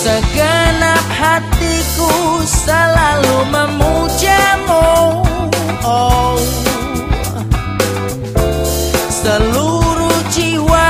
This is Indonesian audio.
Segenap hatiku selalu memujamu. Oh. Seluruh jiwa